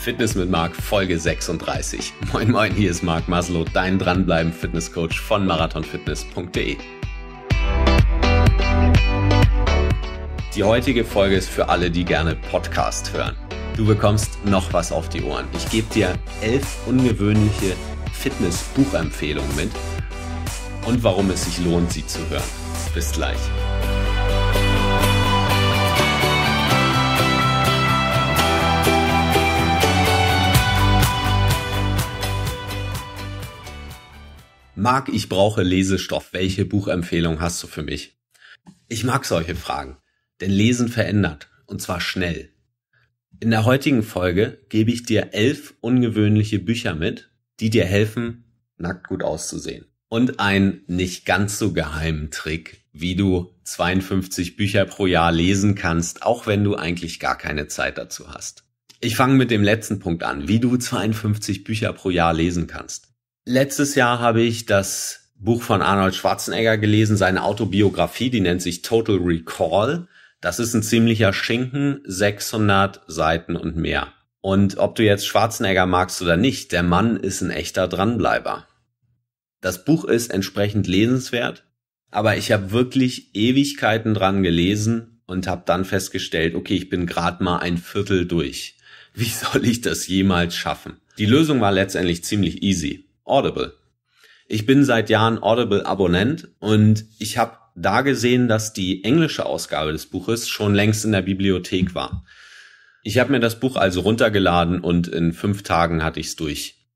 Fitness mit Marc, Folge 36. Moin moin, hier ist Marc Maslow, dein dranbleiben Fitnesscoach von marathonfitness.de. Die heutige Folge ist für alle, die gerne Podcast hören. Du bekommst noch was auf die Ohren. Ich gebe dir elf ungewöhnliche Fitness-Buchempfehlungen mit und warum es sich lohnt, sie zu hören. Bis gleich. Marc, ich brauche Lesestoff. Welche Buchempfehlung hast du für mich? Ich mag solche Fragen, denn Lesen verändert, und zwar schnell. In der heutigen Folge gebe ich dir elf ungewöhnliche Bücher mit, die dir helfen, nackt gut auszusehen. Und ein nicht ganz so geheimen Trick, wie du 52 Bücher pro Jahr lesen kannst, auch wenn du eigentlich gar keine Zeit dazu hast. Ich fange mit dem letzten Punkt an, wie du 52 Bücher pro Jahr lesen kannst. Letztes Jahr habe ich das Buch von Arnold Schwarzenegger gelesen, seine Autobiografie, die nennt sich Total Recall. Das ist ein ziemlicher Schinken, 600 Seiten und mehr. Und ob du jetzt Schwarzenegger magst oder nicht, der Mann ist ein echter Dranbleiber. Das Buch ist entsprechend lesenswert, aber ich habe wirklich Ewigkeiten dran gelesen und habe dann festgestellt, okay, ich bin gerade mal ein Viertel durch. Wie soll ich das jemals schaffen? Die Lösung war letztendlich ziemlich easy. Audible. Ich bin seit Jahren Audible-Abonnent und ich habe da gesehen, dass die englische Ausgabe des Buches schon längst in der Bibliothek war. Ich habe mir das Buch also runtergeladen und in fünf Tagen hatte ich's durch.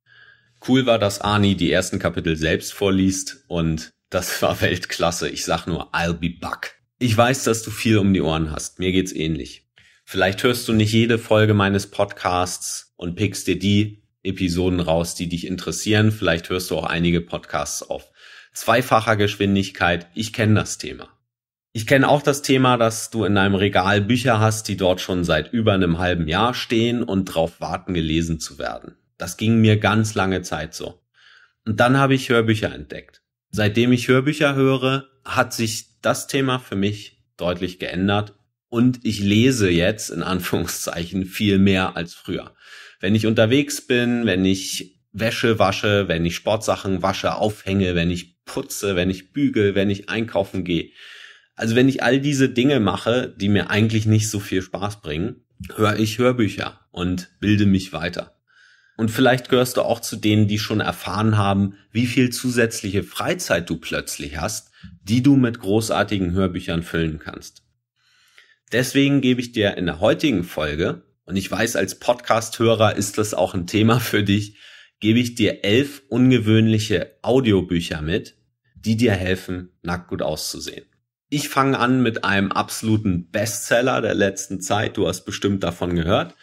Cool war, dass Ani die ersten Kapitel selbst vorliest und das war Weltklasse. Ich sag nur, I'll be back. Ich weiß, dass du viel um die Ohren hast. Mir geht's ähnlich. Vielleicht hörst du nicht jede Folge meines Podcasts und pickst dir die Episoden raus, die dich interessieren. Vielleicht hörst du auch einige Podcasts auf zweifacher Geschwindigkeit. Ich kenne das Thema. Ich kenne auch das Thema, dass du in deinem Regal Bücher hast, die dort schon seit über einem halben Jahr stehen und drauf warten, gelesen zu werden. Das ging mir ganz lange Zeit so. Und dann habe ich Hörbücher entdeckt. Seitdem ich Hörbücher höre, hat sich das Thema für mich deutlich geändert und ich lese jetzt in Anführungszeichen viel mehr als früher wenn ich unterwegs bin, wenn ich Wäsche wasche, wenn ich Sportsachen wasche, aufhänge, wenn ich putze, wenn ich bügel, wenn ich einkaufen gehe. Also wenn ich all diese Dinge mache, die mir eigentlich nicht so viel Spaß bringen, höre ich Hörbücher und bilde mich weiter. Und vielleicht gehörst du auch zu denen, die schon erfahren haben, wie viel zusätzliche Freizeit du plötzlich hast, die du mit großartigen Hörbüchern füllen kannst. Deswegen gebe ich dir in der heutigen Folge und ich weiß, als Podcast-Hörer ist das auch ein Thema für dich, gebe ich dir elf ungewöhnliche Audiobücher mit, die dir helfen, nackt gut auszusehen. Ich fange an mit einem absoluten Bestseller der letzten Zeit. Du hast bestimmt davon gehört.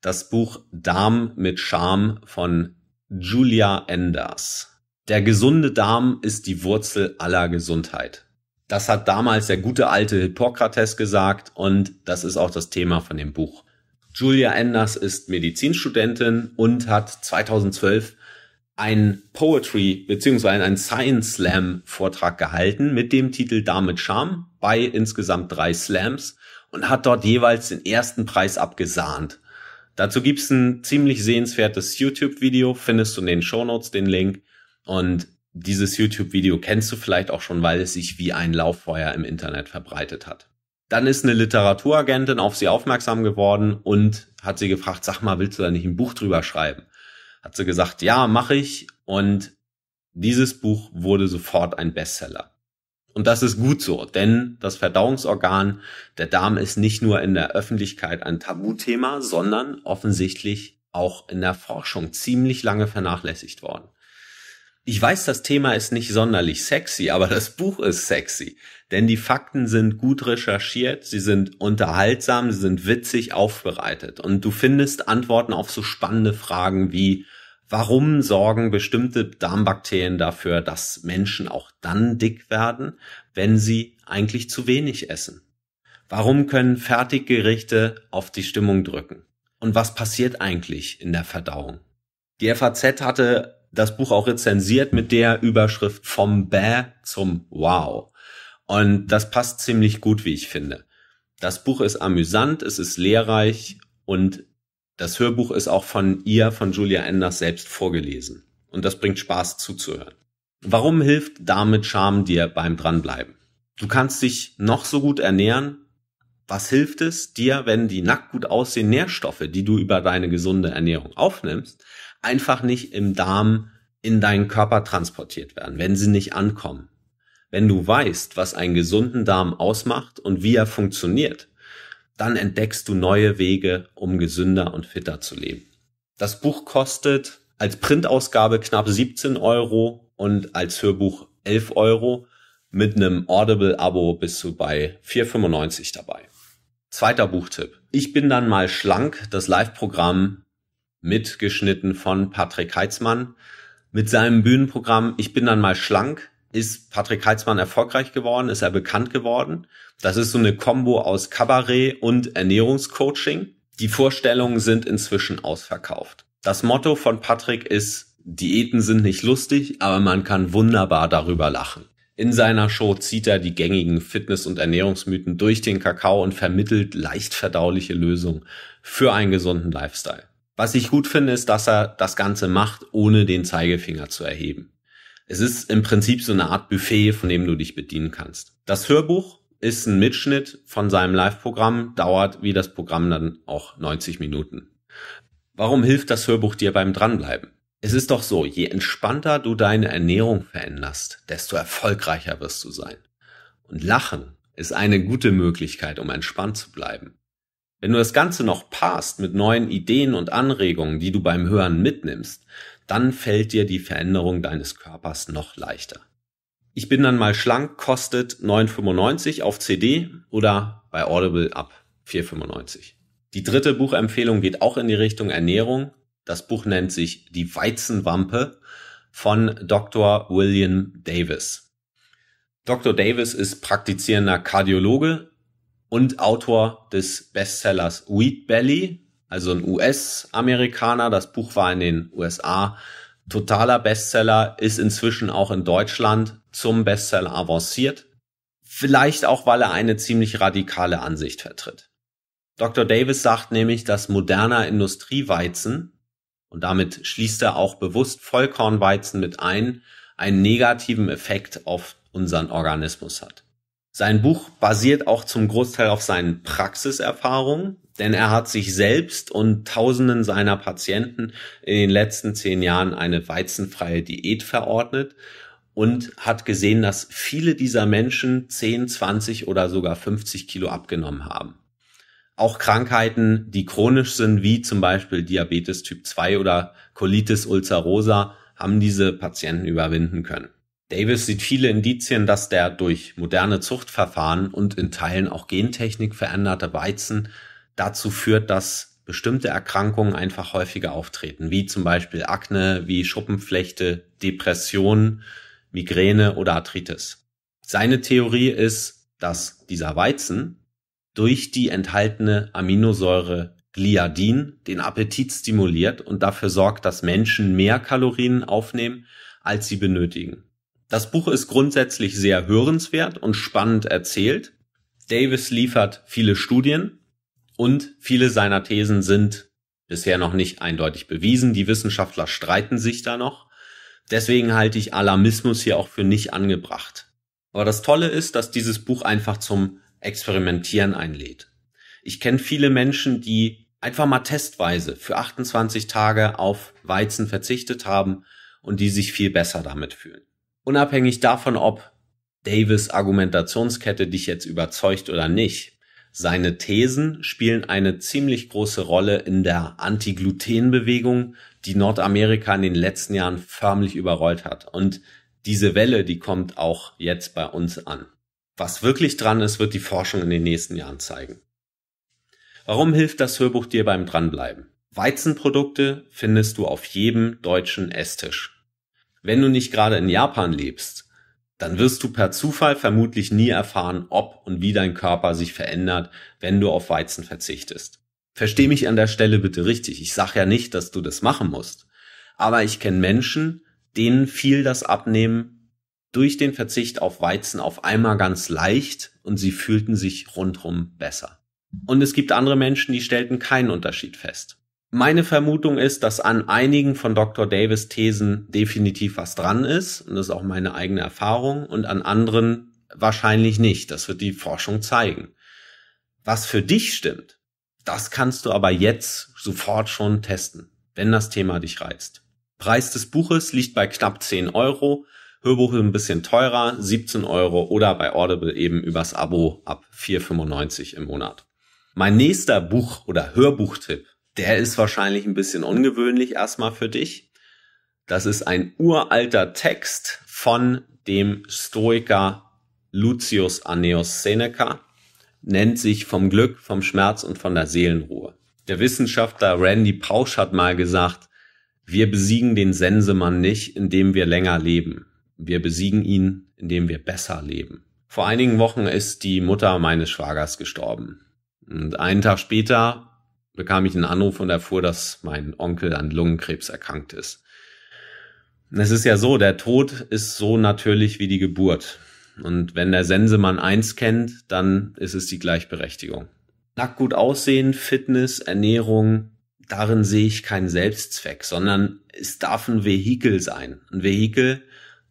Das Buch Darm mit Charme von Julia Enders. Der gesunde Darm ist die Wurzel aller Gesundheit. Das hat damals der gute alte Hippokrates gesagt und das ist auch das Thema von dem Buch. Julia Enders ist Medizinstudentin und hat 2012 ein Poetry bzw. ein Science Slam Vortrag gehalten mit dem Titel Damit Charme bei insgesamt drei Slams und hat dort jeweils den ersten Preis abgesahnt. Dazu gibt's ein ziemlich sehenswertes YouTube-Video, findest du in den Shownotes den Link. Und dieses YouTube-Video kennst du vielleicht auch schon, weil es sich wie ein Lauffeuer im Internet verbreitet hat. Dann ist eine Literaturagentin auf sie aufmerksam geworden und hat sie gefragt, sag mal, willst du da nicht ein Buch drüber schreiben? Hat sie gesagt, ja, mache ich. Und dieses Buch wurde sofort ein Bestseller. Und das ist gut so, denn das Verdauungsorgan, der Darm ist nicht nur in der Öffentlichkeit ein Tabuthema, sondern offensichtlich auch in der Forschung ziemlich lange vernachlässigt worden. Ich weiß, das Thema ist nicht sonderlich sexy, aber das Buch ist sexy. Denn die Fakten sind gut recherchiert, sie sind unterhaltsam, sie sind witzig aufbereitet. Und du findest Antworten auf so spannende Fragen wie, warum sorgen bestimmte Darmbakterien dafür, dass Menschen auch dann dick werden, wenn sie eigentlich zu wenig essen? Warum können Fertiggerichte auf die Stimmung drücken? Und was passiert eigentlich in der Verdauung? Die FAZ hatte das Buch auch rezensiert mit der Überschrift vom Bäh zum Wow. Und das passt ziemlich gut, wie ich finde. Das Buch ist amüsant, es ist lehrreich und Das Hörbuch ist auch von ihr, von Julia Enders selbst vorgelesen. Und das bringt Spaß zuzuhören. Warum hilft damit Charme dir beim Dranbleiben? Du kannst dich noch so gut ernähren. Was hilft es dir, wenn die nackt gut aussehenden Nährstoffe, die du über deine gesunde Ernährung aufnimmst, einfach nicht im Darm in deinen Körper transportiert werden, wenn sie nicht ankommen? Wenn du weißt, was einen gesunden Darm ausmacht und wie er funktioniert, dann entdeckst du neue Wege, um gesünder und fitter zu leben. Das Buch kostet als Printausgabe knapp 17 Euro und als Hörbuch 11 Euro mit einem Audible-Abo bist du bei 4,95 dabei. Zweiter Buchtipp. Ich bin dann mal schlank, das Live-Programm mitgeschnitten von Patrick Heitzmann. Mit seinem Bühnenprogramm Ich bin dann mal schlank ist Patrick Heitzmann erfolgreich geworden, ist er bekannt geworden. Das ist so eine Kombo aus Kabarett und Ernährungscoaching. Die Vorstellungen sind inzwischen ausverkauft. Das Motto von Patrick ist, Diäten sind nicht lustig, aber man kann wunderbar darüber lachen. In seiner Show zieht er die gängigen Fitness- und Ernährungsmythen durch den Kakao und vermittelt leicht verdauliche Lösungen für einen gesunden Lifestyle. Was ich gut finde, ist, dass er das Ganze macht, ohne den Zeigefinger zu erheben. Es ist im Prinzip so eine Art Buffet, von dem du dich bedienen kannst. Das Hörbuch ist ein Mitschnitt von seinem Live-Programm, dauert wie das Programm dann auch 90 Minuten. Warum hilft das Hörbuch dir beim Dranbleiben? Es ist doch so, je entspannter du deine Ernährung veränderst, desto erfolgreicher wirst du sein. Und Lachen ist eine gute Möglichkeit, um entspannt zu bleiben. Wenn du das Ganze noch passt mit neuen Ideen und Anregungen, die du beim Hören mitnimmst, dann fällt dir die Veränderung deines Körpers noch leichter. Ich bin dann mal schlank, kostet 9,95 auf CD oder bei Audible ab 4,95. Die dritte Buchempfehlung geht auch in die Richtung Ernährung. Das Buch nennt sich Die Weizenwampe von Dr. William Davis. Dr. Davis ist praktizierender Kardiologe und Autor des Bestsellers Wheat Belly, also ein US-Amerikaner. Das Buch war in den USA totaler Bestseller, ist inzwischen auch in Deutschland zum Bestseller avanciert. Vielleicht auch, weil er eine ziemlich radikale Ansicht vertritt. Dr. Davis sagt nämlich, dass moderner Industrieweizen, und damit schließt er auch bewusst Vollkornweizen mit ein, einen negativen Effekt auf unseren Organismus hat. Sein Buch basiert auch zum Großteil auf seinen Praxiserfahrungen, denn er hat sich selbst und Tausenden seiner Patienten in den letzten zehn Jahren eine weizenfreie Diät verordnet und hat gesehen, dass viele dieser Menschen 10, 20 oder sogar 50 Kilo abgenommen haben. Auch Krankheiten, die chronisch sind, wie zum Beispiel Diabetes Typ 2 oder Colitis ulcerosa, haben diese Patienten überwinden können. Davis sieht viele Indizien, dass der durch moderne Zuchtverfahren und in Teilen auch Gentechnik veränderte Weizen dazu führt, dass bestimmte Erkrankungen einfach häufiger auftreten, wie zum Beispiel Akne, wie Schuppenflechte, Depression, Migräne oder Arthritis. Seine Theorie ist, dass dieser Weizen durch die enthaltene Aminosäure Gliadin den Appetit stimuliert und dafür sorgt, dass Menschen mehr Kalorien aufnehmen, als sie benötigen. Das Buch ist grundsätzlich sehr hörenswert und spannend erzählt. Davis liefert viele Studien, und viele seiner Thesen sind bisher noch nicht eindeutig bewiesen. Die Wissenschaftler streiten sich da noch. Deswegen halte ich Alarmismus hier auch für nicht angebracht. Aber das Tolle ist, dass dieses Buch einfach zum Experimentieren einlädt. Ich kenne viele Menschen, die einfach mal testweise für 28 Tage auf Weizen verzichtet haben und die sich viel besser damit fühlen. Unabhängig davon, ob Davis Argumentationskette dich jetzt überzeugt oder nicht, seine Thesen spielen eine ziemlich große Rolle in der Anti-Gluten-Bewegung, die Nordamerika in den letzten Jahren förmlich überrollt hat. Und diese Welle, die kommt auch jetzt bei uns an. Was wirklich dran ist, wird die Forschung in den nächsten Jahren zeigen. Warum hilft das Hörbuch dir beim Dranbleiben? Weizenprodukte findest du auf jedem deutschen Esstisch. Wenn du nicht gerade in Japan lebst, dann wirst du per Zufall vermutlich nie erfahren, ob und wie dein Körper sich verändert, wenn du auf Weizen verzichtest. Versteh mich an der Stelle bitte richtig. Ich sage ja nicht, dass du das machen musst. Aber ich kenne Menschen, denen fiel das Abnehmen durch den Verzicht auf Weizen auf einmal ganz leicht und sie fühlten sich rundrum besser. Und es gibt andere Menschen, die stellten keinen Unterschied fest. Meine Vermutung ist, dass an einigen von Dr. Davis Thesen definitiv was dran ist, und das ist auch meine eigene Erfahrung, und an anderen wahrscheinlich nicht. Das wird die Forschung zeigen. Was für dich stimmt, das kannst du aber jetzt sofort schon testen, wenn das Thema dich reizt. Preis des Buches liegt bei knapp 10 Euro. Hörbuch ist ein bisschen teurer, 17 Euro oder bei Audible eben übers Abo ab 4,95 im Monat. Mein nächster Buch- oder Hörbuchtipp der ist wahrscheinlich ein bisschen ungewöhnlich erstmal für dich. Das ist ein uralter Text von dem Stoiker Lucius Anneus Seneca, nennt sich vom Glück, vom Schmerz und von der Seelenruhe. Der Wissenschaftler Randy Pausch hat mal gesagt, wir besiegen den Sensemann nicht, indem wir länger leben. Wir besiegen ihn, indem wir besser leben. Vor einigen Wochen ist die Mutter meines Schwagers gestorben. Und einen Tag später bekam ich einen Anruf und erfuhr, dass mein Onkel an Lungenkrebs erkrankt ist. Es ist ja so, der Tod ist so natürlich wie die Geburt. Und wenn der Sensemann eins kennt, dann ist es die Gleichberechtigung. Nackt gut aussehen, Fitness, Ernährung, darin sehe ich keinen Selbstzweck, sondern es darf ein Vehikel sein. Ein Vehikel,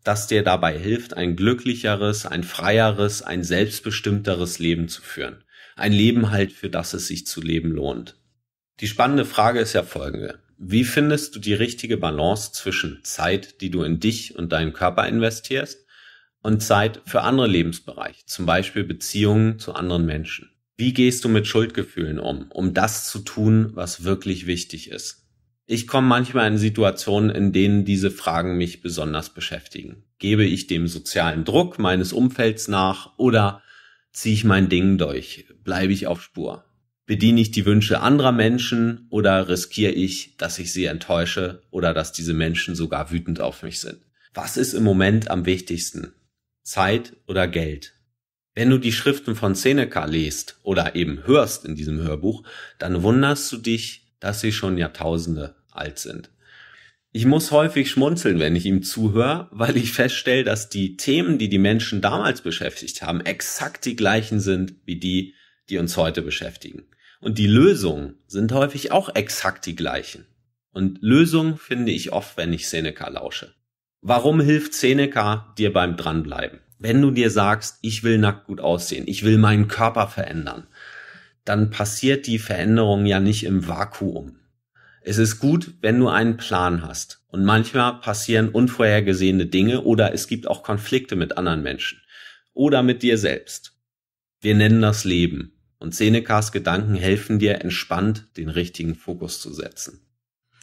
das dir dabei hilft, ein glücklicheres, ein freieres, ein selbstbestimmteres Leben zu führen. Ein Leben halt, für das es sich zu leben lohnt. Die spannende Frage ist ja folgende. Wie findest du die richtige Balance zwischen Zeit, die du in dich und deinen Körper investierst, und Zeit für andere Lebensbereiche, zum Beispiel Beziehungen zu anderen Menschen? Wie gehst du mit Schuldgefühlen um, um das zu tun, was wirklich wichtig ist? Ich komme manchmal in Situationen, in denen diese Fragen mich besonders beschäftigen. Gebe ich dem sozialen Druck meines Umfelds nach oder ziehe ich mein Ding durch? Bleibe ich auf Spur? Bediene ich die Wünsche anderer Menschen oder riskiere ich, dass ich sie enttäusche oder dass diese Menschen sogar wütend auf mich sind? Was ist im Moment am wichtigsten? Zeit oder Geld? Wenn du die Schriften von Seneca liest oder eben hörst in diesem Hörbuch, dann wunderst du dich, dass sie schon Jahrtausende alt sind. Ich muss häufig schmunzeln, wenn ich ihm zuhöre, weil ich feststelle, dass die Themen, die die Menschen damals beschäftigt haben, exakt die gleichen sind wie die, die uns heute beschäftigen. Und die Lösungen sind häufig auch exakt die gleichen. Und Lösungen finde ich oft, wenn ich Seneca lausche. Warum hilft Seneca dir beim Dranbleiben? Wenn du dir sagst, ich will nackt gut aussehen, ich will meinen Körper verändern, dann passiert die Veränderung ja nicht im Vakuum. Es ist gut, wenn du einen Plan hast. Und manchmal passieren unvorhergesehene Dinge oder es gibt auch Konflikte mit anderen Menschen oder mit dir selbst. Wir nennen das Leben. Und Senecas Gedanken helfen dir entspannt den richtigen Fokus zu setzen.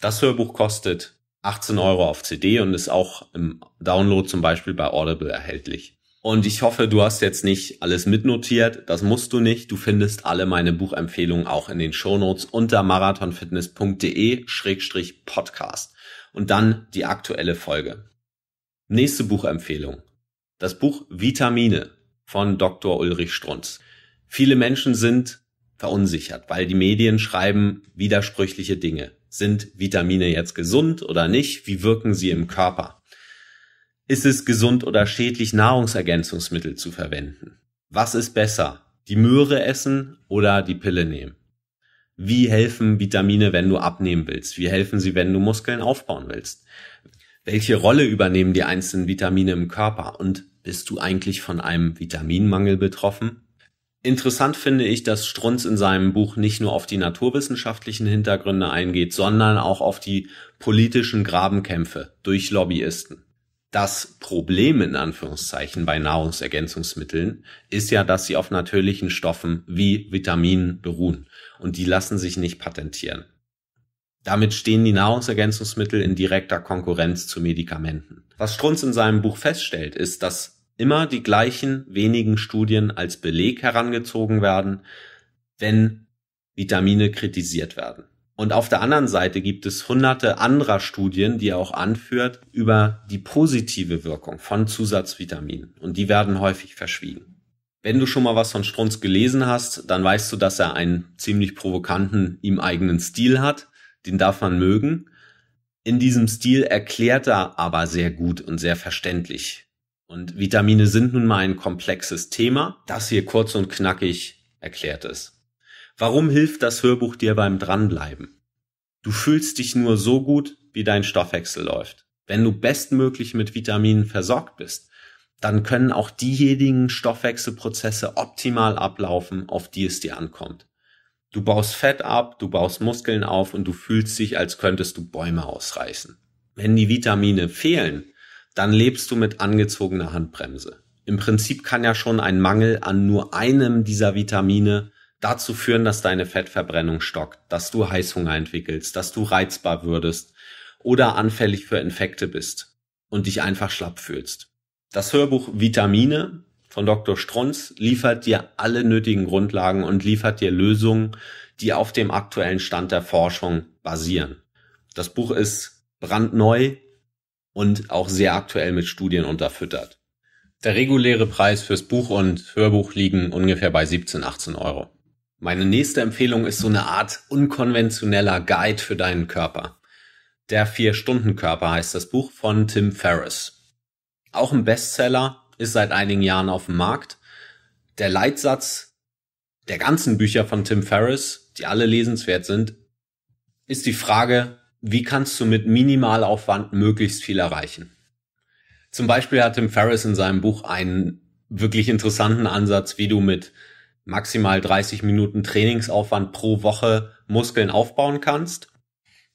Das Hörbuch kostet 18 Euro auf CD und ist auch im Download zum Beispiel bei Audible erhältlich. Und ich hoffe, du hast jetzt nicht alles mitnotiert. Das musst du nicht. Du findest alle meine Buchempfehlungen auch in den Shownotes unter marathonfitness.de-podcast. Und dann die aktuelle Folge. Nächste Buchempfehlung. Das Buch Vitamine von Dr. Ulrich Strunz. Viele Menschen sind verunsichert, weil die Medien schreiben widersprüchliche Dinge. Sind Vitamine jetzt gesund oder nicht? Wie wirken sie im Körper? Ist es gesund oder schädlich, Nahrungsergänzungsmittel zu verwenden? Was ist besser? Die Möhre essen oder die Pille nehmen? Wie helfen Vitamine, wenn du abnehmen willst? Wie helfen sie, wenn du Muskeln aufbauen willst? Welche Rolle übernehmen die einzelnen Vitamine im Körper? Und bist du eigentlich von einem Vitaminmangel betroffen? Interessant finde ich, dass Strunz in seinem Buch nicht nur auf die naturwissenschaftlichen Hintergründe eingeht, sondern auch auf die politischen Grabenkämpfe durch Lobbyisten. Das Problem in Anführungszeichen bei Nahrungsergänzungsmitteln ist ja, dass sie auf natürlichen Stoffen wie Vitaminen beruhen und die lassen sich nicht patentieren. Damit stehen die Nahrungsergänzungsmittel in direkter Konkurrenz zu Medikamenten. Was Strunz in seinem Buch feststellt, ist, dass immer die gleichen wenigen Studien als Beleg herangezogen werden, wenn Vitamine kritisiert werden. Und auf der anderen Seite gibt es hunderte anderer Studien, die er auch anführt, über die positive Wirkung von Zusatzvitaminen. Und die werden häufig verschwiegen. Wenn du schon mal was von Strunz gelesen hast, dann weißt du, dass er einen ziemlich provokanten, ihm eigenen Stil hat. Den darf man mögen. In diesem Stil erklärt er aber sehr gut und sehr verständlich, und Vitamine sind nun mal ein komplexes Thema, das hier kurz und knackig erklärt ist. Warum hilft das Hörbuch dir beim Dranbleiben? Du fühlst dich nur so gut, wie dein Stoffwechsel läuft. Wenn du bestmöglich mit Vitaminen versorgt bist, dann können auch diejenigen Stoffwechselprozesse optimal ablaufen, auf die es dir ankommt. Du baust Fett ab, du baust Muskeln auf und du fühlst dich, als könntest du Bäume ausreißen. Wenn die Vitamine fehlen, dann lebst du mit angezogener Handbremse. Im Prinzip kann ja schon ein Mangel an nur einem dieser Vitamine dazu führen, dass deine Fettverbrennung stockt, dass du Heißhunger entwickelst, dass du reizbar würdest oder anfällig für Infekte bist und dich einfach schlapp fühlst. Das Hörbuch Vitamine von Dr. Strunz liefert dir alle nötigen Grundlagen und liefert dir Lösungen, die auf dem aktuellen Stand der Forschung basieren. Das Buch ist brandneu und auch sehr aktuell mit Studien unterfüttert. Der reguläre Preis fürs Buch und Hörbuch liegen ungefähr bei 17, 18 Euro. Meine nächste Empfehlung ist so eine Art unkonventioneller Guide für deinen Körper. Der Vier-Stunden-Körper heißt das Buch von Tim Ferriss. Auch ein Bestseller, ist seit einigen Jahren auf dem Markt. Der Leitsatz der ganzen Bücher von Tim Ferriss, die alle lesenswert sind, ist die Frage, wie kannst du mit Minimalaufwand möglichst viel erreichen? Zum Beispiel hat Tim Ferriss in seinem Buch einen wirklich interessanten Ansatz, wie du mit maximal 30 Minuten Trainingsaufwand pro Woche Muskeln aufbauen kannst.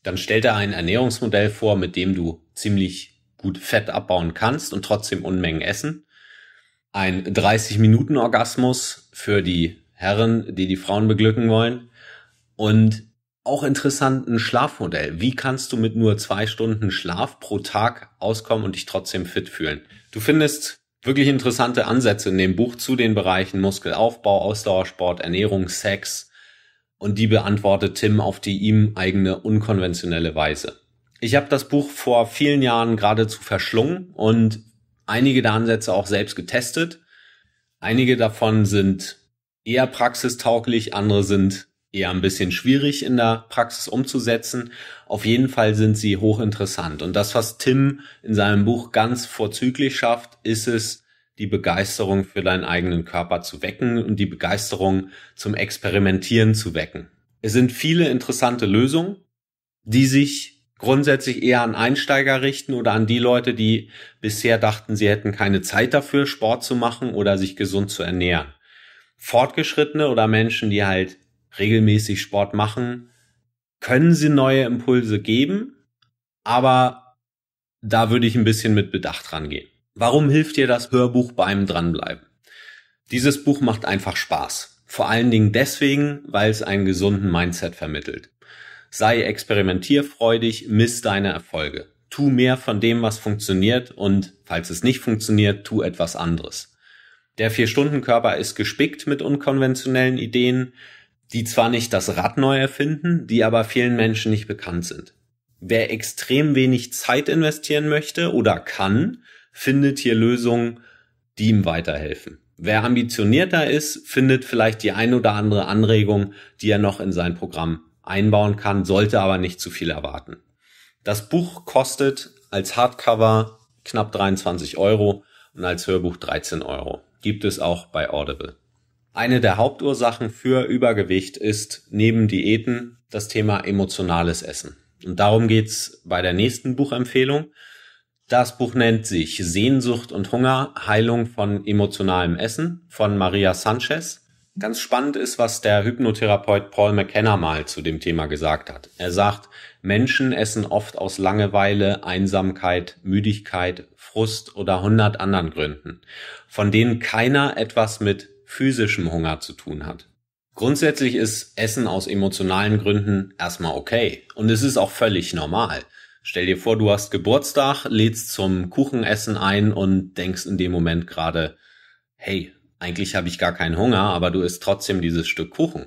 Dann stellt er ein Ernährungsmodell vor, mit dem du ziemlich gut Fett abbauen kannst und trotzdem Unmengen essen. Ein 30-Minuten-Orgasmus für die Herren, die die Frauen beglücken wollen. Und auch interessant ein Schlafmodell. Wie kannst du mit nur zwei Stunden Schlaf pro Tag auskommen und dich trotzdem fit fühlen? Du findest wirklich interessante Ansätze in dem Buch zu den Bereichen Muskelaufbau, Ausdauersport, Ernährung, Sex und die beantwortet Tim auf die ihm eigene unkonventionelle Weise. Ich habe das Buch vor vielen Jahren geradezu verschlungen und einige der Ansätze auch selbst getestet. Einige davon sind eher praxistauglich, andere sind eher ein bisschen schwierig in der Praxis umzusetzen. Auf jeden Fall sind sie hochinteressant. Und das, was Tim in seinem Buch ganz vorzüglich schafft, ist es, die Begeisterung für deinen eigenen Körper zu wecken und die Begeisterung zum Experimentieren zu wecken. Es sind viele interessante Lösungen, die sich grundsätzlich eher an Einsteiger richten oder an die Leute, die bisher dachten, sie hätten keine Zeit dafür, Sport zu machen oder sich gesund zu ernähren. Fortgeschrittene oder Menschen, die halt regelmäßig Sport machen, können sie neue Impulse geben, aber da würde ich ein bisschen mit Bedacht rangehen. Warum hilft dir das Hörbuch beim Dranbleiben? Dieses Buch macht einfach Spaß. Vor allen Dingen deswegen, weil es einen gesunden Mindset vermittelt. Sei experimentierfreudig, miss deine Erfolge. Tu mehr von dem, was funktioniert und falls es nicht funktioniert, tu etwas anderes. Der Vier-Stunden-Körper ist gespickt mit unkonventionellen Ideen, die zwar nicht das Rad neu erfinden, die aber vielen Menschen nicht bekannt sind. Wer extrem wenig Zeit investieren möchte oder kann, findet hier Lösungen, die ihm weiterhelfen. Wer ambitionierter ist, findet vielleicht die ein oder andere Anregung, die er noch in sein Programm einbauen kann, sollte aber nicht zu viel erwarten. Das Buch kostet als Hardcover knapp 23 Euro und als Hörbuch 13 Euro. Gibt es auch bei Audible. Eine der Hauptursachen für Übergewicht ist neben Diäten das Thema emotionales Essen. Und darum geht's bei der nächsten Buchempfehlung. Das Buch nennt sich Sehnsucht und Hunger, Heilung von emotionalem Essen von Maria Sanchez. Ganz spannend ist, was der Hypnotherapeut Paul McKenna mal zu dem Thema gesagt hat. Er sagt, Menschen essen oft aus Langeweile, Einsamkeit, Müdigkeit, Frust oder hundert anderen Gründen, von denen keiner etwas mit physischem Hunger zu tun hat. Grundsätzlich ist Essen aus emotionalen Gründen erstmal okay und es ist auch völlig normal. Stell dir vor, du hast Geburtstag, lädst zum Kuchenessen ein und denkst in dem Moment gerade, hey, eigentlich habe ich gar keinen Hunger, aber du isst trotzdem dieses Stück Kuchen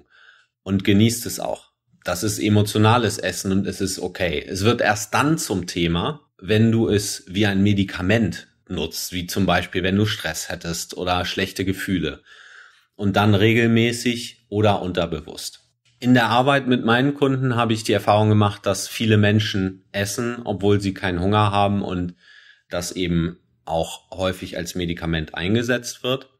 und genießt es auch. Das ist emotionales Essen und es ist okay. Es wird erst dann zum Thema, wenn du es wie ein Medikament nutzt, wie zum Beispiel, wenn du Stress hättest oder schlechte Gefühle und dann regelmäßig oder unterbewusst. In der Arbeit mit meinen Kunden habe ich die Erfahrung gemacht, dass viele Menschen essen, obwohl sie keinen Hunger haben und das eben auch häufig als Medikament eingesetzt wird.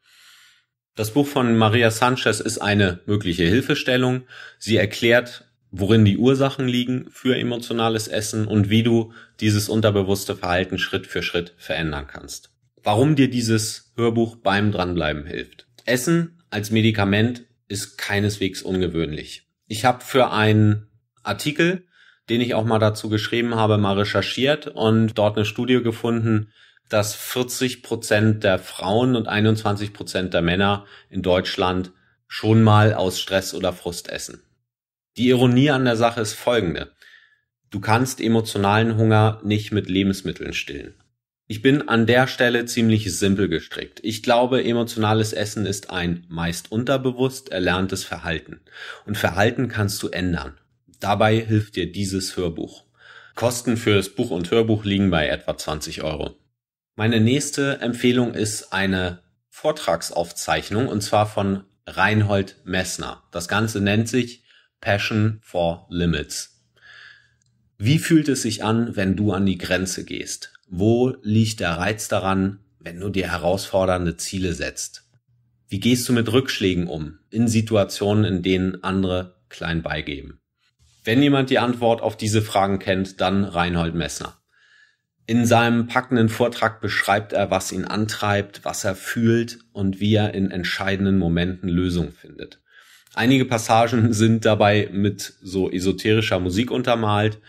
Das Buch von Maria Sanchez ist eine mögliche Hilfestellung. Sie erklärt worin die Ursachen liegen für emotionales Essen und wie du dieses unterbewusste Verhalten Schritt für Schritt verändern kannst. Warum dir dieses Hörbuch beim Dranbleiben hilft. Essen als Medikament ist keineswegs ungewöhnlich. Ich habe für einen Artikel, den ich auch mal dazu geschrieben habe, mal recherchiert und dort eine Studie gefunden, dass 40 Prozent der Frauen und 21 Prozent der Männer in Deutschland schon mal aus Stress oder Frust essen. Die Ironie an der Sache ist folgende. Du kannst emotionalen Hunger nicht mit Lebensmitteln stillen. Ich bin an der Stelle ziemlich simpel gestrickt. Ich glaube, emotionales Essen ist ein meist unterbewusst erlerntes Verhalten. Und Verhalten kannst du ändern. Dabei hilft dir dieses Hörbuch. Kosten für das Buch und Hörbuch liegen bei etwa 20 Euro. Meine nächste Empfehlung ist eine Vortragsaufzeichnung und zwar von Reinhold Messner. Das Ganze nennt sich Passion for Limits. Wie fühlt es sich an, wenn du an die Grenze gehst? Wo liegt der Reiz daran, wenn du dir herausfordernde Ziele setzt? Wie gehst du mit Rückschlägen um in Situationen, in denen andere klein beigeben? Wenn jemand die Antwort auf diese Fragen kennt, dann Reinhold Messner. In seinem packenden Vortrag beschreibt er, was ihn antreibt, was er fühlt und wie er in entscheidenden Momenten Lösungen findet. Einige Passagen sind dabei mit so esoterischer Musik untermalt,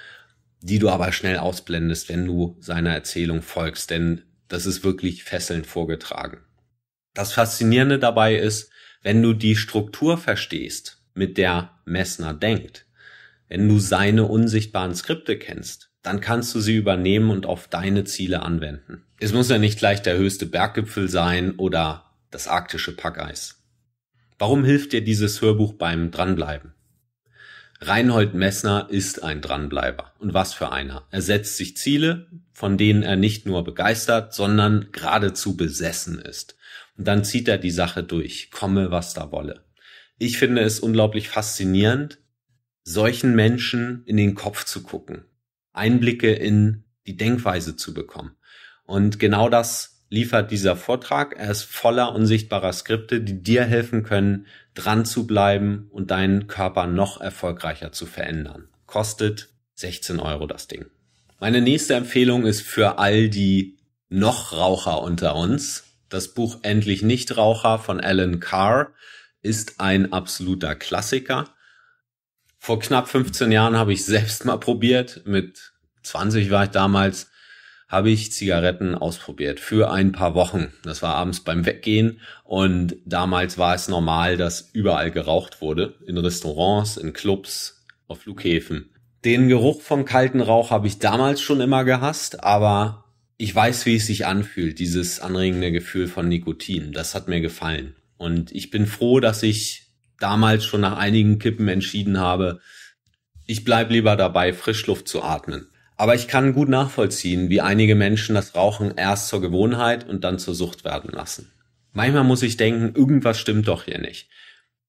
die du aber schnell ausblendest, wenn du seiner Erzählung folgst, denn das ist wirklich fesselnd vorgetragen. Das Faszinierende dabei ist, wenn du die Struktur verstehst, mit der Messner denkt, wenn du seine unsichtbaren Skripte kennst, dann kannst du sie übernehmen und auf deine Ziele anwenden. Es muss ja nicht gleich der höchste Berggipfel sein oder das arktische Packeis. Warum hilft dir dieses Hörbuch beim Dranbleiben? Reinhold Messner ist ein Dranbleiber. Und was für einer. Er setzt sich Ziele, von denen er nicht nur begeistert, sondern geradezu besessen ist. Und dann zieht er die Sache durch, komme was da wolle. Ich finde es unglaublich faszinierend, solchen Menschen in den Kopf zu gucken, Einblicke in die Denkweise zu bekommen. Und genau das liefert dieser Vortrag. Er ist voller unsichtbarer Skripte, die dir helfen können, dran zu bleiben und deinen Körper noch erfolgreicher zu verändern. Kostet 16 Euro das Ding. Meine nächste Empfehlung ist für all die noch Raucher unter uns. Das Buch Endlich Nichtraucher von Alan Carr ist ein absoluter Klassiker. Vor knapp 15 Jahren habe ich selbst mal probiert. Mit 20 war ich damals habe ich Zigaretten ausprobiert für ein paar Wochen. Das war abends beim Weggehen und damals war es normal, dass überall geraucht wurde. In Restaurants, in Clubs, auf Flughäfen. Den Geruch von kalten Rauch habe ich damals schon immer gehasst, aber ich weiß, wie es sich anfühlt, dieses anregende Gefühl von Nikotin. Das hat mir gefallen. Und ich bin froh, dass ich damals schon nach einigen Kippen entschieden habe, ich bleib lieber dabei, Frischluft zu atmen. Aber ich kann gut nachvollziehen, wie einige Menschen das Rauchen erst zur Gewohnheit und dann zur Sucht werden lassen. Manchmal muss ich denken, irgendwas stimmt doch hier nicht.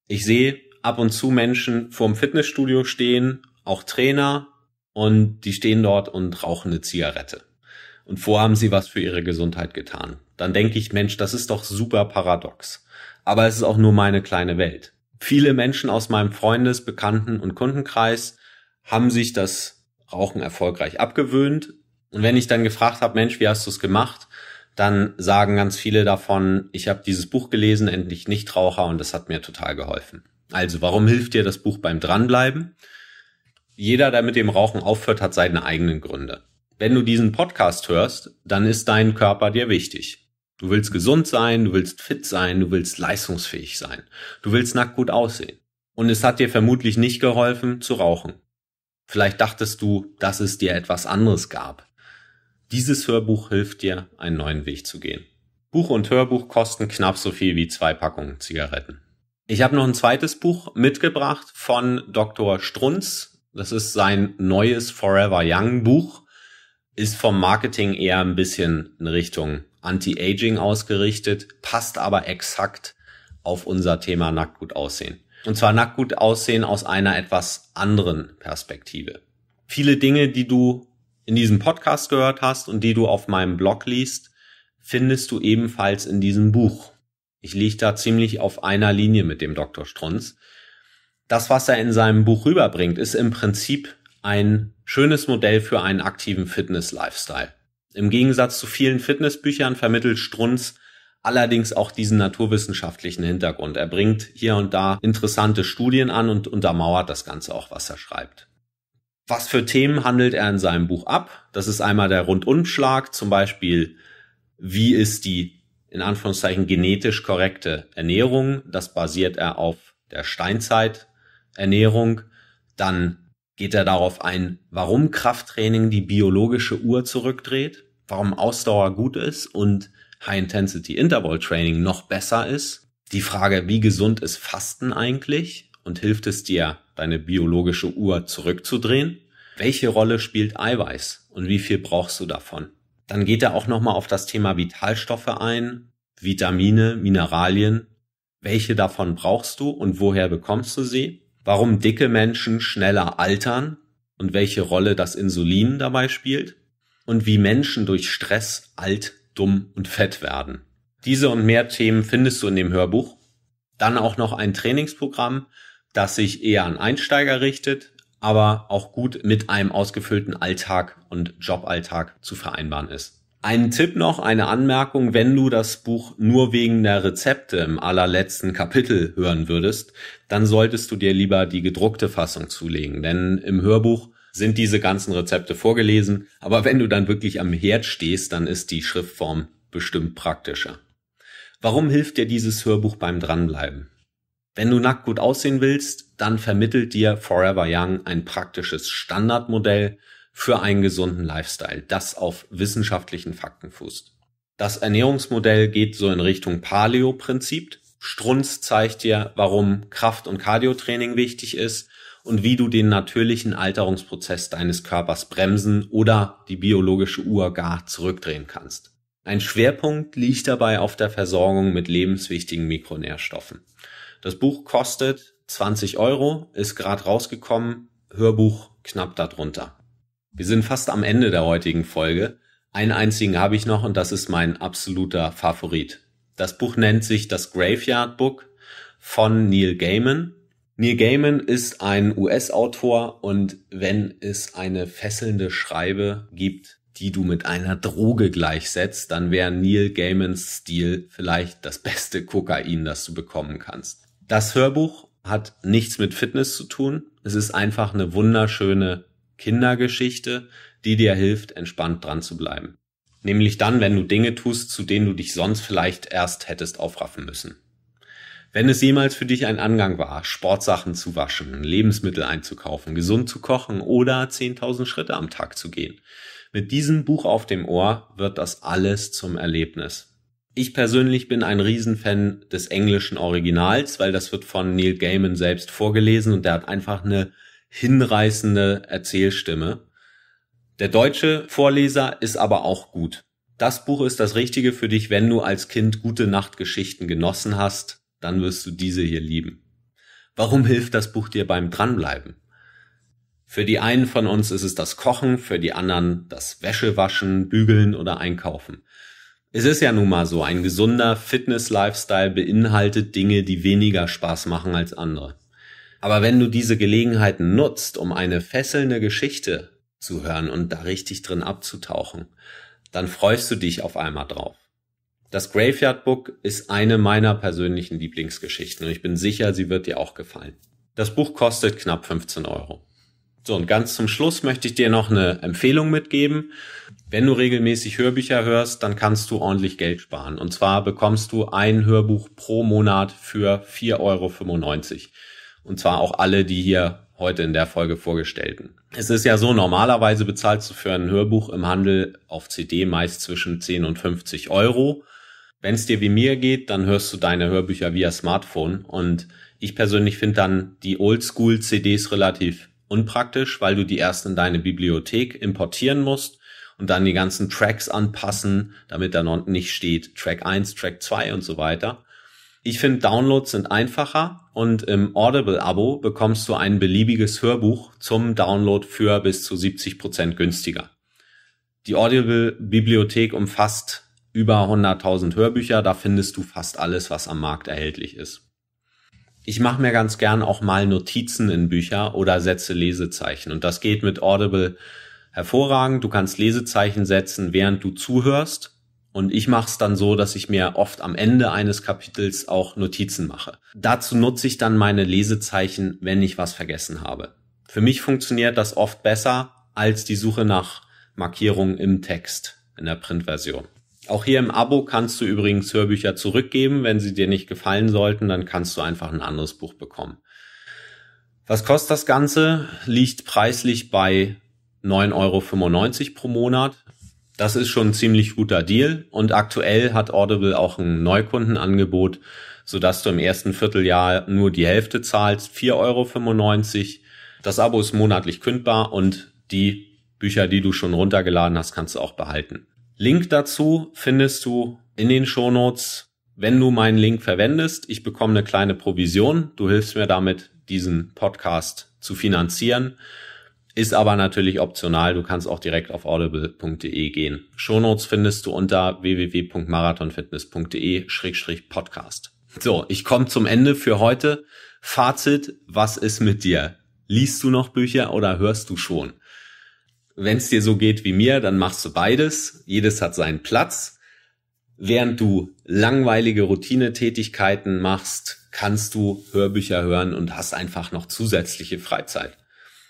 Ich sehe ab und zu Menschen vorm Fitnessstudio stehen, auch Trainer, und die stehen dort und rauchen eine Zigarette. Und vor haben sie was für ihre Gesundheit getan. Dann denke ich, Mensch, das ist doch super paradox. Aber es ist auch nur meine kleine Welt. Viele Menschen aus meinem Freundes-, Bekannten- und Kundenkreis haben sich das Rauchen erfolgreich abgewöhnt. Und wenn ich dann gefragt habe, Mensch, wie hast du es gemacht? Dann sagen ganz viele davon, ich habe dieses Buch gelesen, endlich Nichtraucher, und das hat mir total geholfen. Also, warum hilft dir das Buch beim Dranbleiben? Jeder, der mit dem Rauchen aufhört, hat seine eigenen Gründe. Wenn du diesen Podcast hörst, dann ist dein Körper dir wichtig. Du willst gesund sein, du willst fit sein, du willst leistungsfähig sein. Du willst nackt gut aussehen. Und es hat dir vermutlich nicht geholfen zu rauchen. Vielleicht dachtest du, dass es dir etwas anderes gab. Dieses Hörbuch hilft dir, einen neuen Weg zu gehen. Buch und Hörbuch kosten knapp so viel wie zwei Packungen Zigaretten. Ich habe noch ein zweites Buch mitgebracht von Dr. Strunz. Das ist sein neues Forever Young Buch. Ist vom Marketing eher ein bisschen in Richtung Anti-Aging ausgerichtet, passt aber exakt auf unser Thema nackt gut aussehen. Und zwar nackt gut aussehen aus einer etwas anderen Perspektive. Viele Dinge, die du in diesem Podcast gehört hast und die du auf meinem Blog liest, findest du ebenfalls in diesem Buch. Ich liege da ziemlich auf einer Linie mit dem Dr. Strunz. Das, was er in seinem Buch rüberbringt, ist im Prinzip ein schönes Modell für einen aktiven Fitness-Lifestyle. Im Gegensatz zu vielen Fitnessbüchern vermittelt Strunz allerdings auch diesen naturwissenschaftlichen Hintergrund. Er bringt hier und da interessante Studien an und untermauert das Ganze auch, was er schreibt. Was für Themen handelt er in seinem Buch ab? Das ist einmal der Rundumschlag, zum Beispiel, wie ist die in Anführungszeichen genetisch korrekte Ernährung? Das basiert er auf der Steinzeiternährung. Dann geht er darauf ein, warum Krafttraining die biologische Uhr zurückdreht, warum Ausdauer gut ist und High-Intensity-Interval-Training noch besser ist. Die Frage, wie gesund ist Fasten eigentlich und hilft es dir, deine biologische Uhr zurückzudrehen? Welche Rolle spielt Eiweiß und wie viel brauchst du davon? Dann geht er auch nochmal auf das Thema Vitalstoffe ein, Vitamine, Mineralien. Welche davon brauchst du und woher bekommst du sie? Warum dicke Menschen schneller altern und welche Rolle das Insulin dabei spielt? Und wie Menschen durch Stress alt dumm und fett werden. Diese und mehr Themen findest du in dem Hörbuch. Dann auch noch ein Trainingsprogramm, das sich eher an Einsteiger richtet, aber auch gut mit einem ausgefüllten Alltag und Joballtag zu vereinbaren ist. Ein Tipp noch, eine Anmerkung, wenn du das Buch nur wegen der Rezepte im allerletzten Kapitel hören würdest, dann solltest du dir lieber die gedruckte Fassung zulegen, denn im Hörbuch sind diese ganzen Rezepte vorgelesen. Aber wenn du dann wirklich am Herd stehst, dann ist die Schriftform bestimmt praktischer. Warum hilft dir dieses Hörbuch beim Dranbleiben? Wenn du nackt gut aussehen willst, dann vermittelt dir Forever Young ein praktisches Standardmodell für einen gesunden Lifestyle, das auf wissenschaftlichen Fakten fußt. Das Ernährungsmodell geht so in Richtung Paleo-Prinzip. Strunz zeigt dir, warum Kraft- und Cardiotraining wichtig ist und wie du den natürlichen Alterungsprozess deines Körpers bremsen oder die biologische Uhr gar zurückdrehen kannst. Ein Schwerpunkt liegt dabei auf der Versorgung mit lebenswichtigen Mikronährstoffen. Das Buch kostet 20 Euro, ist gerade rausgekommen, Hörbuch knapp darunter. Wir sind fast am Ende der heutigen Folge. Einen einzigen habe ich noch und das ist mein absoluter Favorit. Das Buch nennt sich das Graveyard Book von Neil Gaiman Neil Gaiman ist ein US-Autor und wenn es eine fesselnde Schreibe gibt, die du mit einer Droge gleichsetzt, dann wäre Neil Gaimans Stil vielleicht das beste Kokain, das du bekommen kannst. Das Hörbuch hat nichts mit Fitness zu tun. Es ist einfach eine wunderschöne Kindergeschichte, die dir hilft, entspannt dran zu bleiben. Nämlich dann, wenn du Dinge tust, zu denen du dich sonst vielleicht erst hättest aufraffen müssen. Wenn es jemals für dich ein Angang war, Sportsachen zu waschen, Lebensmittel einzukaufen, gesund zu kochen oder 10.000 Schritte am Tag zu gehen, mit diesem Buch auf dem Ohr wird das alles zum Erlebnis. Ich persönlich bin ein Riesenfan des englischen Originals, weil das wird von Neil Gaiman selbst vorgelesen und der hat einfach eine hinreißende Erzählstimme. Der deutsche Vorleser ist aber auch gut. Das Buch ist das Richtige für dich, wenn du als Kind gute Nachtgeschichten genossen hast dann wirst du diese hier lieben. Warum hilft das Buch dir beim Dranbleiben? Für die einen von uns ist es das Kochen, für die anderen das Wäschewaschen, Bügeln oder Einkaufen. Es ist ja nun mal so, ein gesunder Fitness-Lifestyle beinhaltet Dinge, die weniger Spaß machen als andere. Aber wenn du diese Gelegenheiten nutzt, um eine fesselnde Geschichte zu hören und da richtig drin abzutauchen, dann freust du dich auf einmal drauf. Das Graveyard Book ist eine meiner persönlichen Lieblingsgeschichten und ich bin sicher, sie wird dir auch gefallen. Das Buch kostet knapp 15 Euro. So, und ganz zum Schluss möchte ich dir noch eine Empfehlung mitgeben. Wenn du regelmäßig Hörbücher hörst, dann kannst du ordentlich Geld sparen. Und zwar bekommst du ein Hörbuch pro Monat für 4,95 Euro. Und zwar auch alle, die hier heute in der Folge vorgestellten. Es ist ja so, normalerweise bezahlst du für ein Hörbuch im Handel auf CD meist zwischen 10 und 50 Euro. Wenn es dir wie mir geht, dann hörst du deine Hörbücher via Smartphone. Und ich persönlich finde dann die Oldschool-CDs relativ unpraktisch, weil du die erst in deine Bibliothek importieren musst und dann die ganzen Tracks anpassen, damit da noch nicht steht Track 1, Track 2 und so weiter. Ich finde, Downloads sind einfacher und im Audible-Abo bekommst du ein beliebiges Hörbuch zum Download für bis zu 70 Prozent günstiger. Die Audible-Bibliothek umfasst über 100.000 Hörbücher. Da findest du fast alles, was am Markt erhältlich ist. Ich mache mir ganz gern auch mal Notizen in Bücher oder setze Lesezeichen. Und das geht mit Audible hervorragend. Du kannst Lesezeichen setzen, während du zuhörst. Und ich mache es dann so, dass ich mir oft am Ende eines Kapitels auch Notizen mache. Dazu nutze ich dann meine Lesezeichen, wenn ich was vergessen habe. Für mich funktioniert das oft besser als die Suche nach Markierungen im Text in der Printversion. Auch hier im Abo kannst du übrigens Hörbücher zurückgeben. Wenn sie dir nicht gefallen sollten, dann kannst du einfach ein anderes Buch bekommen. Was kostet das Ganze? Liegt preislich bei 9,95 Euro pro Monat. Das ist schon ein ziemlich guter Deal und aktuell hat Audible auch ein Neukundenangebot, sodass du im ersten Vierteljahr nur die Hälfte zahlst, 4,95 Euro. Das Abo ist monatlich kündbar und die Bücher, die du schon runtergeladen hast, kannst du auch behalten. Link dazu findest du in den Shownotes. Wenn du meinen Link verwendest, ich bekomme eine kleine Provision. Du hilfst mir damit, diesen Podcast zu finanzieren. Ist aber natürlich optional. Du kannst auch direkt auf audible.de gehen. Shownotes findest du unter www.marathonfitness.de-podcast. So, ich komme zum Ende für heute. Fazit, was ist mit dir? Liest du noch Bücher oder hörst du schon? Wenn es dir so geht wie mir, dann machst du beides. Jedes hat seinen Platz. Während du langweilige Routinetätigkeiten machst, kannst du Hörbücher hören und hast einfach noch zusätzliche Freizeit.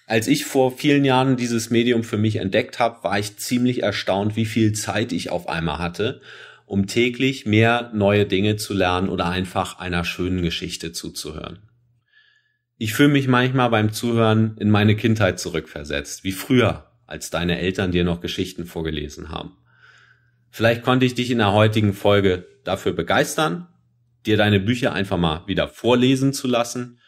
Als ich vor vielen Jahren dieses Medium für mich entdeckt habe, war ich ziemlich erstaunt, wie viel Zeit ich auf einmal hatte, um täglich mehr neue Dinge zu lernen oder einfach einer schönen Geschichte zuzuhören. Ich fühle mich manchmal beim Zuhören in meine Kindheit zurückversetzt, wie früher, als deine Eltern dir noch Geschichten vorgelesen haben. Vielleicht konnte ich dich in der heutigen Folge dafür begeistern, dir deine Bücher einfach mal wieder vorlesen zu lassen.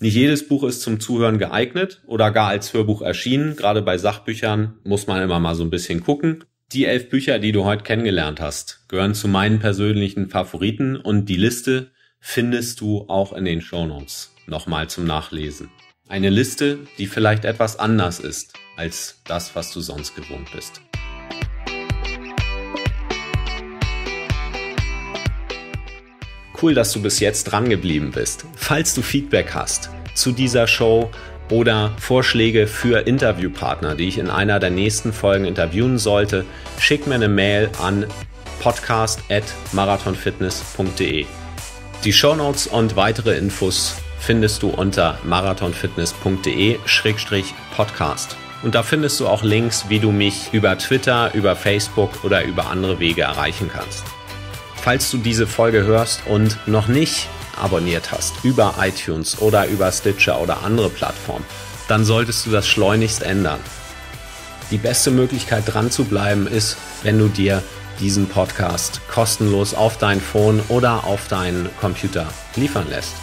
Nicht jedes Buch ist zum Zuhören geeignet oder gar als Hörbuch erschienen. Gerade bei Sachbüchern muss man immer mal so ein bisschen gucken. Die elf Bücher, die du heute kennengelernt hast, gehören zu meinen persönlichen Favoriten und die Liste findest du auch in den Shownotes nochmal zum Nachlesen. Eine Liste, die vielleicht etwas anders ist als das, was du sonst gewohnt bist. Cool, dass du bis jetzt dran geblieben bist. Falls du Feedback hast zu dieser Show oder Vorschläge für Interviewpartner, die ich in einer der nächsten Folgen interviewen sollte, schick mir eine Mail an podcast@marathonfitness.de. Die Shownotes und weitere Infos findest du unter marathonfitness.de-podcast. Und da findest du auch Links, wie du mich über Twitter, über Facebook oder über andere Wege erreichen kannst. Falls du diese Folge hörst und noch nicht abonniert hast über iTunes oder über Stitcher oder andere Plattformen, dann solltest du das schleunigst ändern. Die beste Möglichkeit dran zu bleiben ist, wenn du dir diesen Podcast kostenlos auf dein Phone oder auf deinen Computer liefern lässt.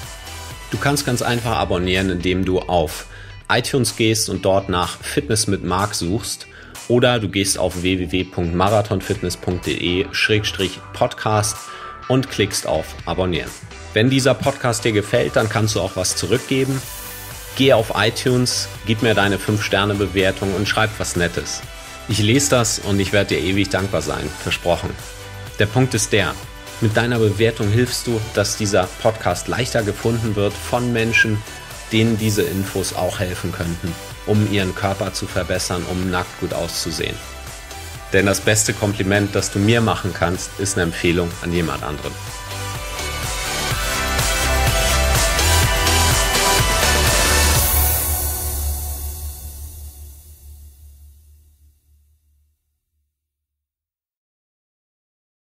Du kannst ganz einfach abonnieren, indem du auf iTunes gehst und dort nach Fitness mit Mark suchst oder du gehst auf www.marathonfitness.de-podcast und klickst auf Abonnieren. Wenn dieser Podcast dir gefällt, dann kannst du auch was zurückgeben. Geh auf iTunes, gib mir deine 5-Sterne-Bewertung und schreib was Nettes. Ich lese das und ich werde dir ewig dankbar sein, versprochen. Der Punkt ist der, mit deiner Bewertung hilfst du, dass dieser Podcast leichter gefunden wird von Menschen, denen diese Infos auch helfen könnten, um ihren Körper zu verbessern, um nackt gut auszusehen. Denn das beste Kompliment, das du mir machen kannst, ist eine Empfehlung an jemand anderen.